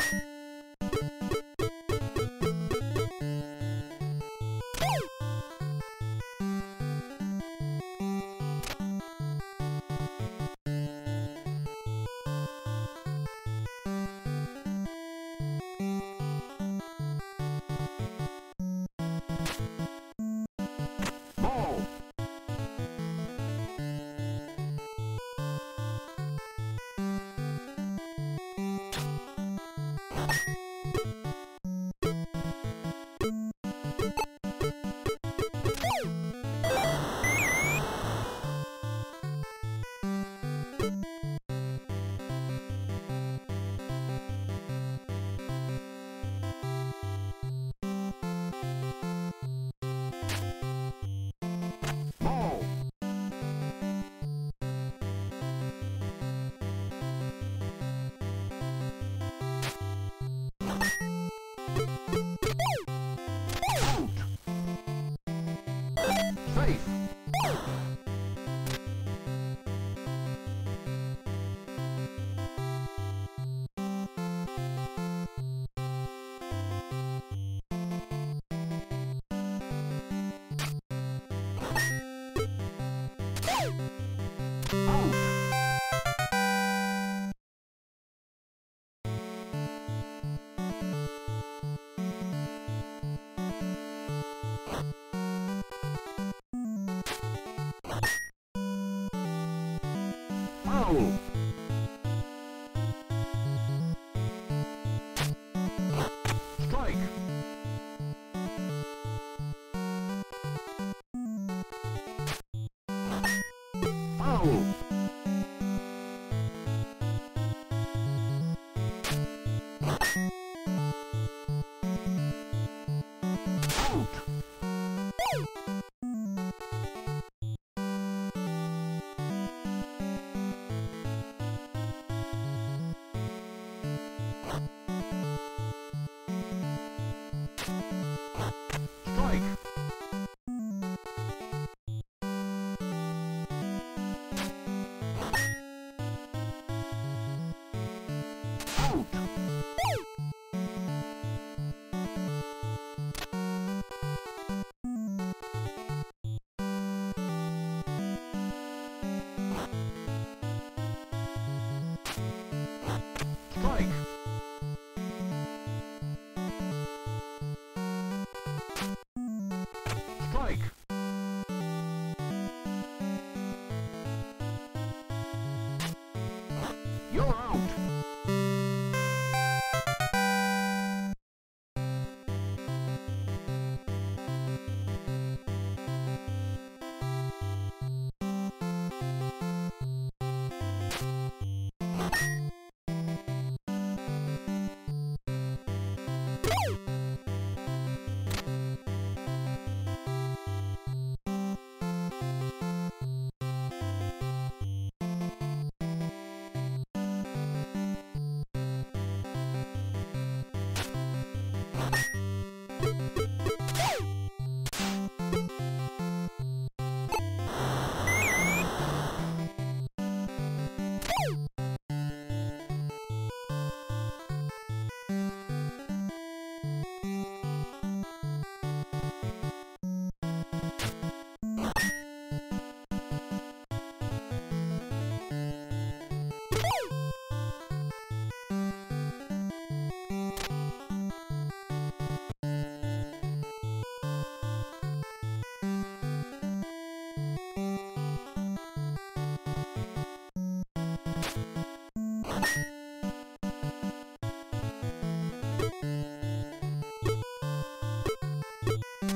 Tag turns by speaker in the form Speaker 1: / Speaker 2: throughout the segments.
Speaker 1: Ball. え?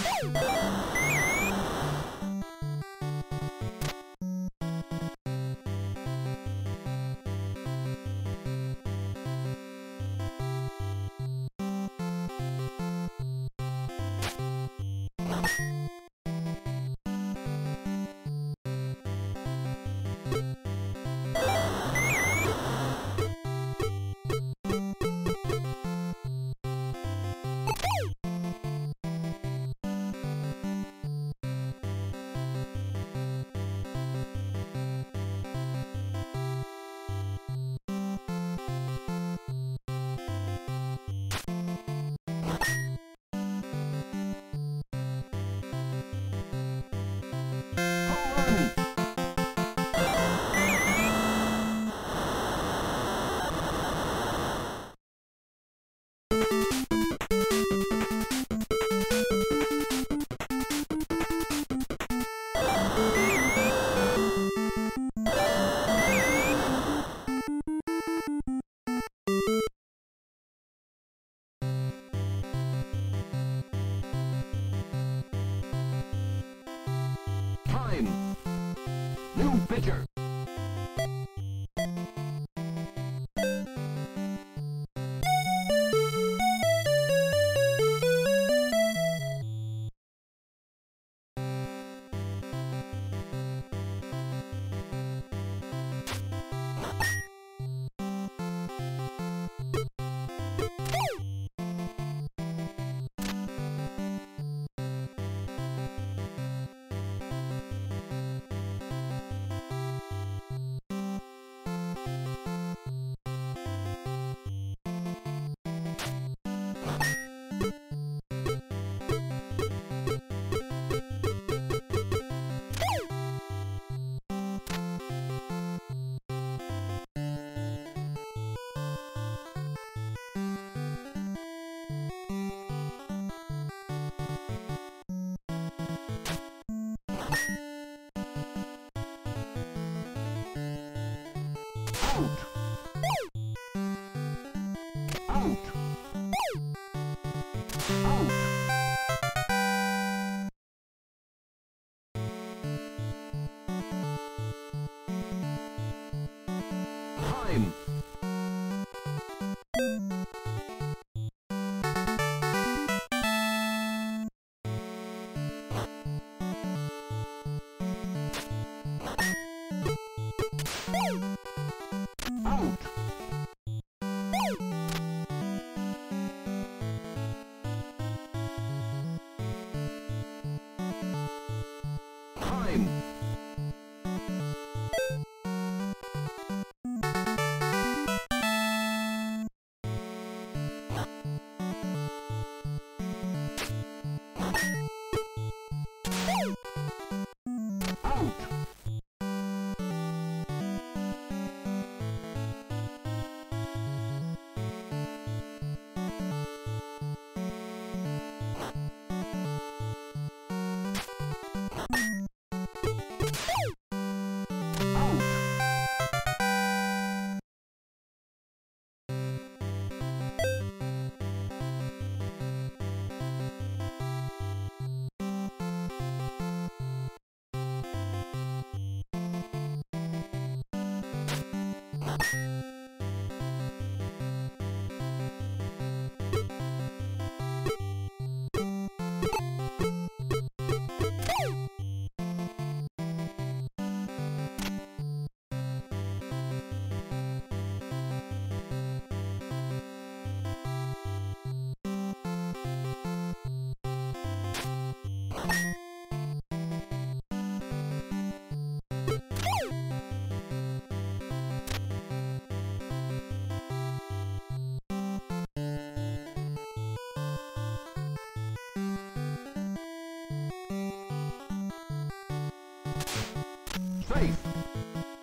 Speaker 1: Bye. you Safe.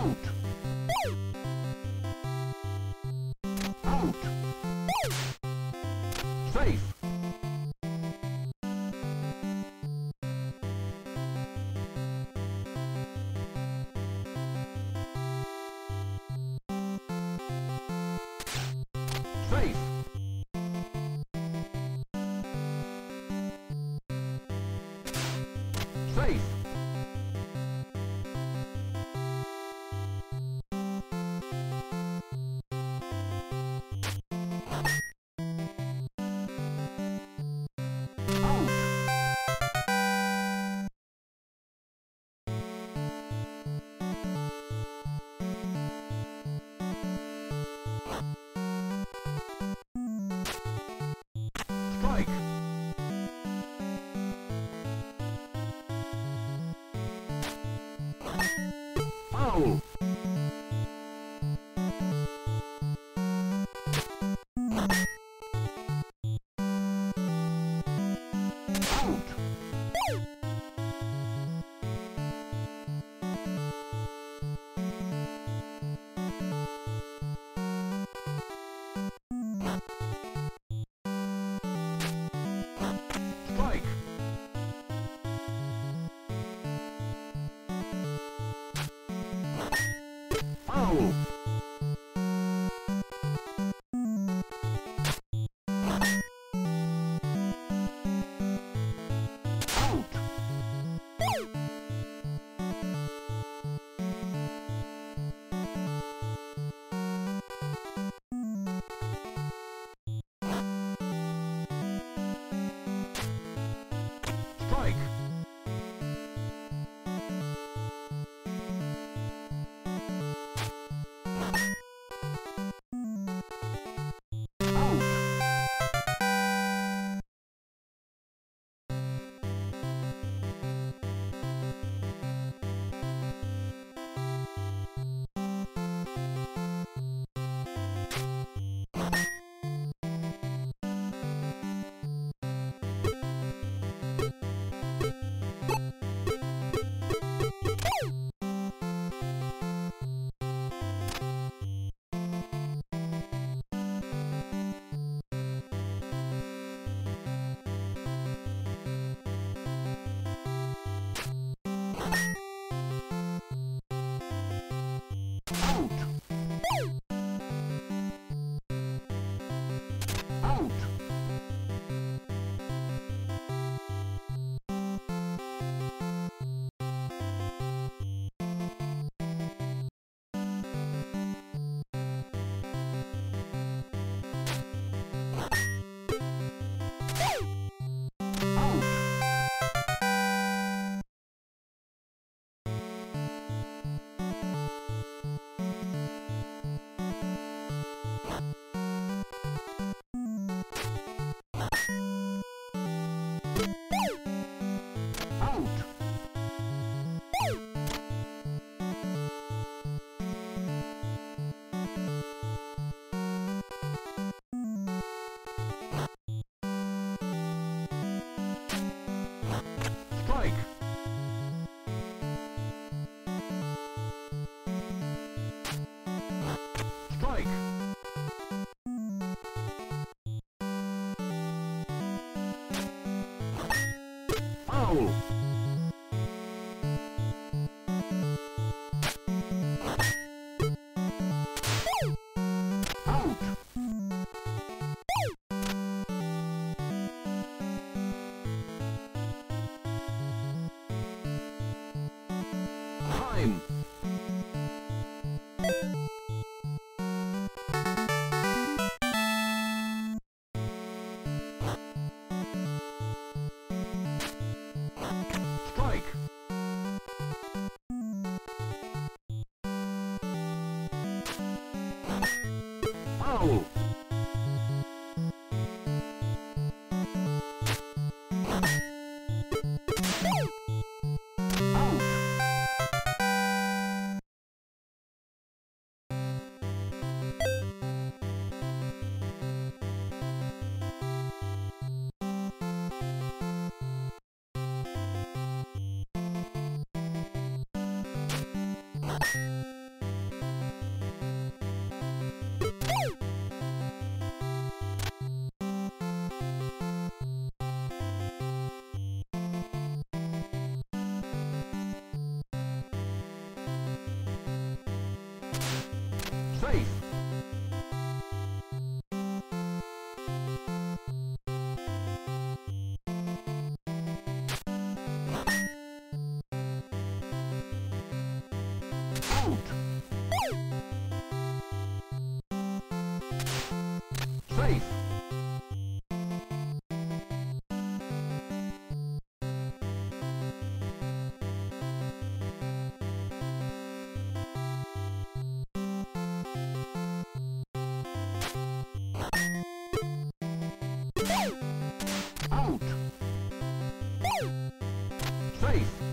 Speaker 1: Out. Tchau! Safe.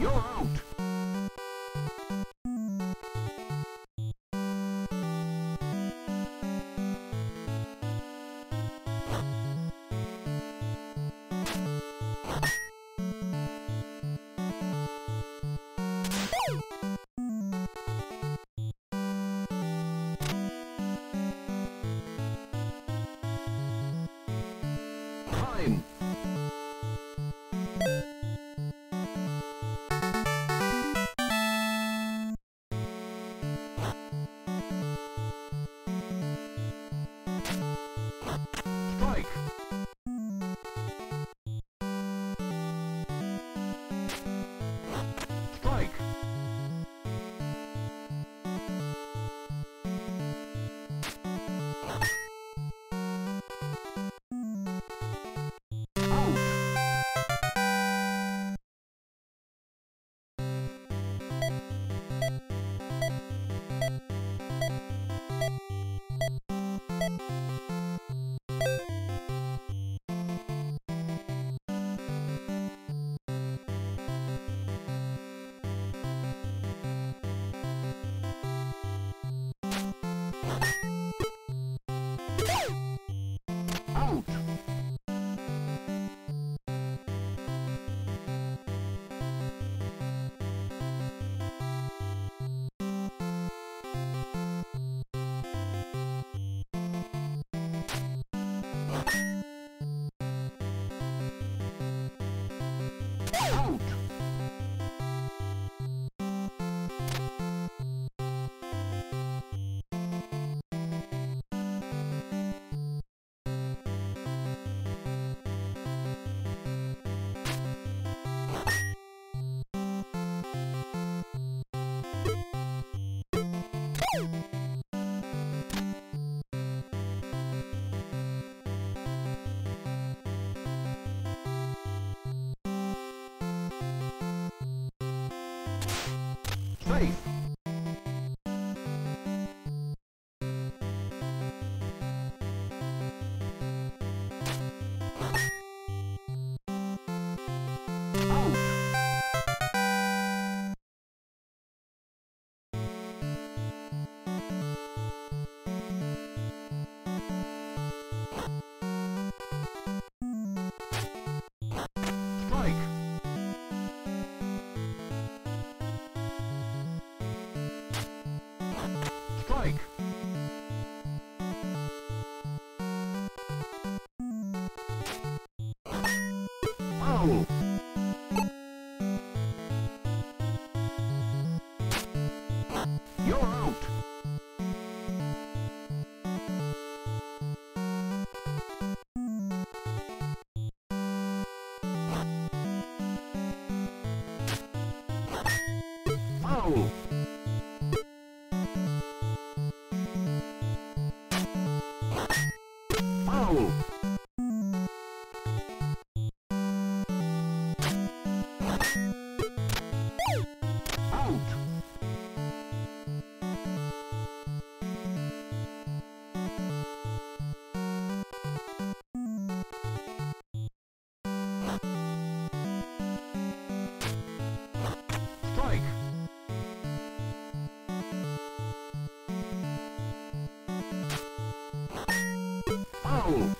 Speaker 1: You're out. Safe. Foul.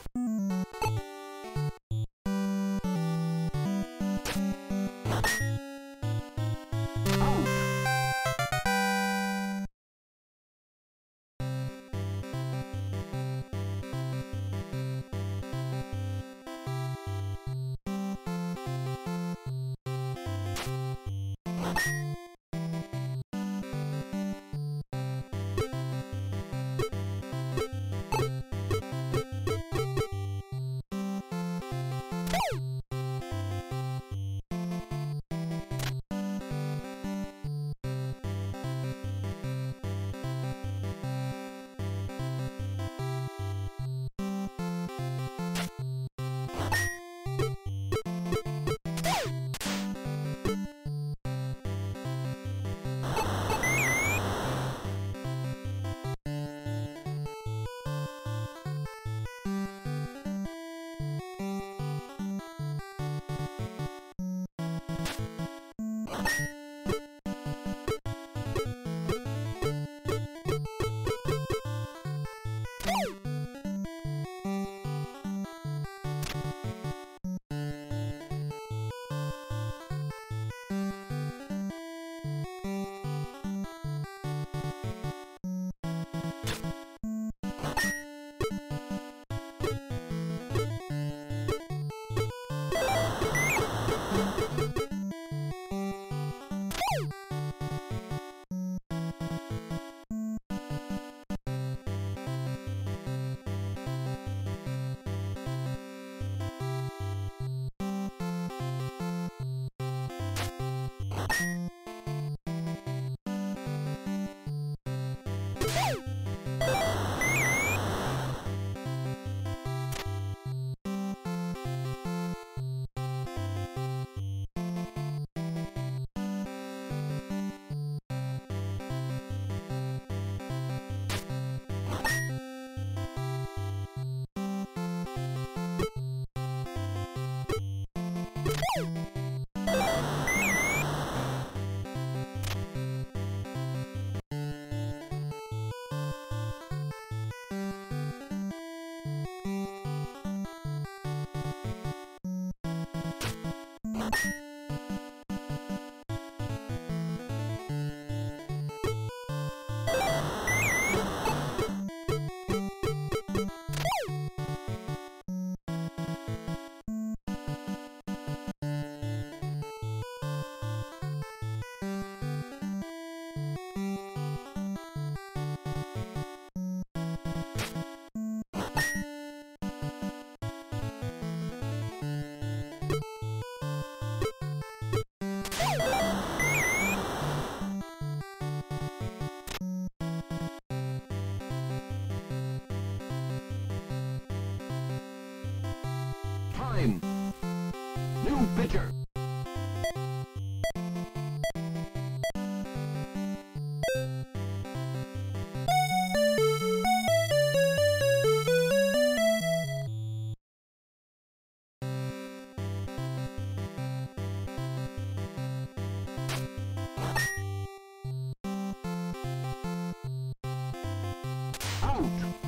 Speaker 1: Time. New pitcher. Out.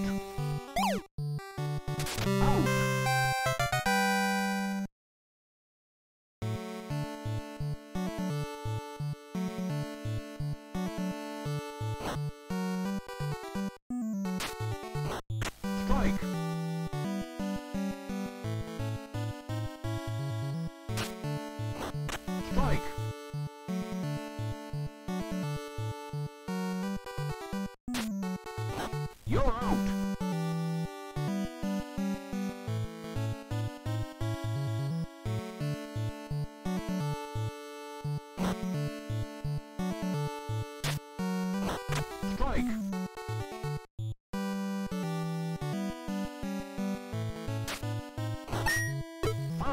Speaker 1: Out!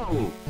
Speaker 1: Foul!